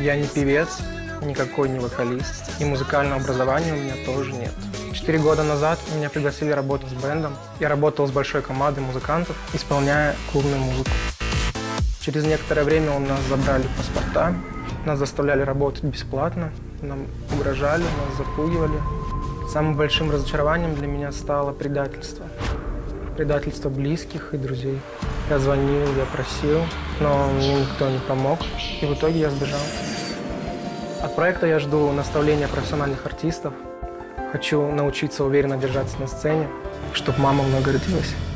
Я не певец, никакой не вокалист, и музыкального образования у меня тоже нет. Четыре года назад меня пригласили работать с бендом. Я работал с большой командой музыкантов, исполняя клубную музыку. Через некоторое время у нас забрали паспорта, нас заставляли работать бесплатно, нам угрожали, нас запугивали. Самым большим разочарованием для меня стало предательство. Предательство близких и друзей. Я звонил, я просил, но мне никто не помог, и в итоге я сбежал. От проекта я жду наставления профессиональных артистов. Хочу научиться уверенно держаться на сцене, чтобы мама много гордилась.